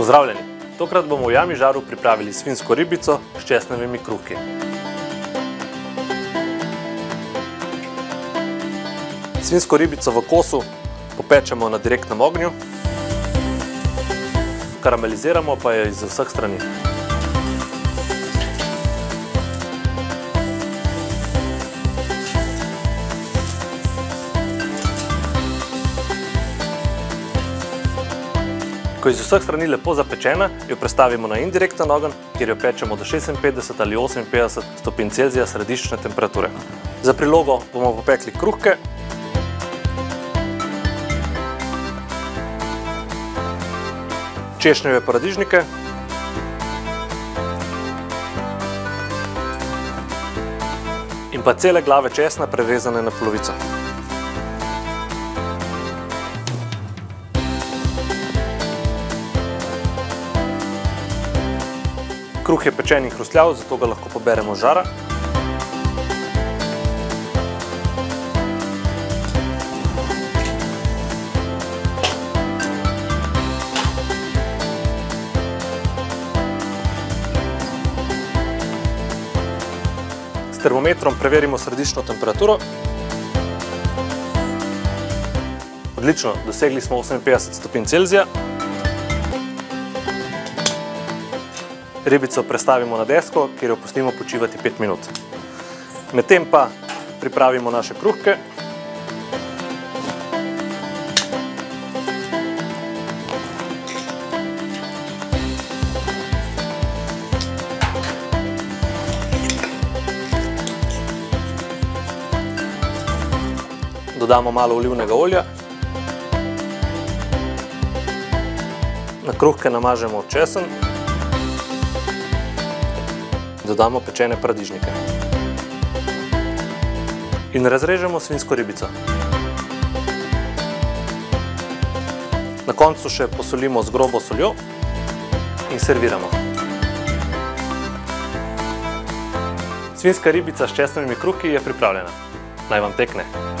Pozdravljeni! Tokrat bomo v jami žaru pripravili svinsko ribico s česnevimi kruhki. Svinsko ribico v kosu popečemo na direktnem ognju, karameliziramo pa jo iz vseh strani. Ko je iz vseh strani lepo zapečena, jo prestavimo na indirekten ogenj, kjer jo pečemo do 56 ali 58 stopinj Celzija središčne temperature. Za prilogo bomo popekli kruhke, češnjeve paradižnike, in pa cele glave česna prerezane na polovico. Kruh je pečen in hrustljav, zato ga lahko poberemo z žara. S termometrom preverimo središčno temperaturo. Odlično, dosegli smo 58 stopinj Celzija. Ribico prestavimo na desko, kjer jo pustimo počivati 5 minut. Medtem pa pripravimo naše kruhke. Dodamo malo olivnega olja. Na kruhke namažemo česen. Dodamo pečene paradižnike. In razrežemo svinsko ribico. Na koncu še posolimo z grobo soljo in serviramo. Svinska ribica s česnevimi kruhki je pripravljena. Naj vam tekne!